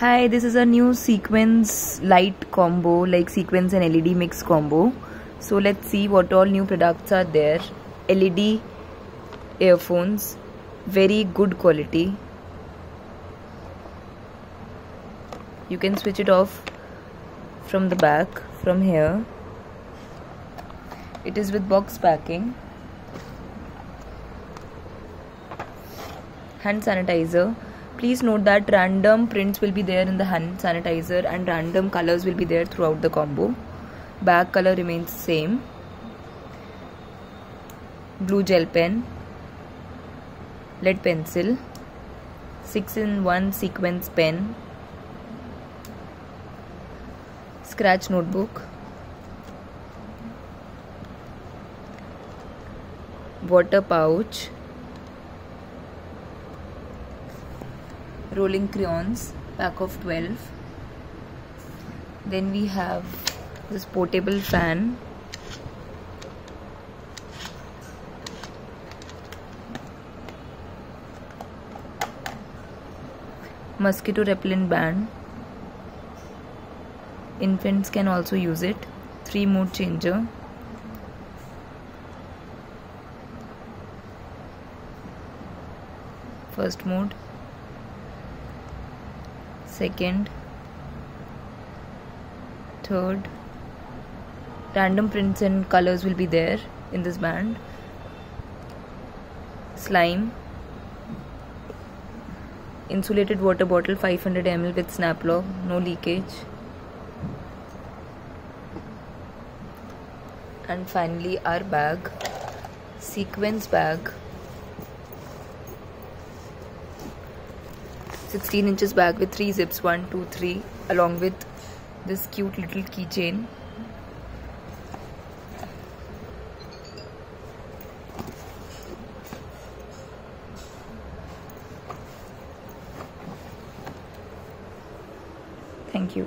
Hi, this is a new sequence light combo, like sequence and LED mix combo. So let's see what all new products are there. LED earphones, very good quality. You can switch it off from the back, from here. It is with box packing. Hand sanitizer Please note that random prints will be there in the hand sanitizer and random colors will be there throughout the combo. Back color remains same. Blue gel pen. Lead pencil. 6 in 1 sequence pen. Scratch notebook. Water pouch rolling crayons pack of 12 then we have this portable fan. Mosquito repellent band. Infants can also use it. Three mood changer. First mode second third. Random prints and colors will be there in this band. Slime. Insulated water bottle 500 ml with snap lock no leakage. And finally our bag. Sequence bag 16 inches bag with 3 zips 1 2 3 along with this cute little keychain. Thank you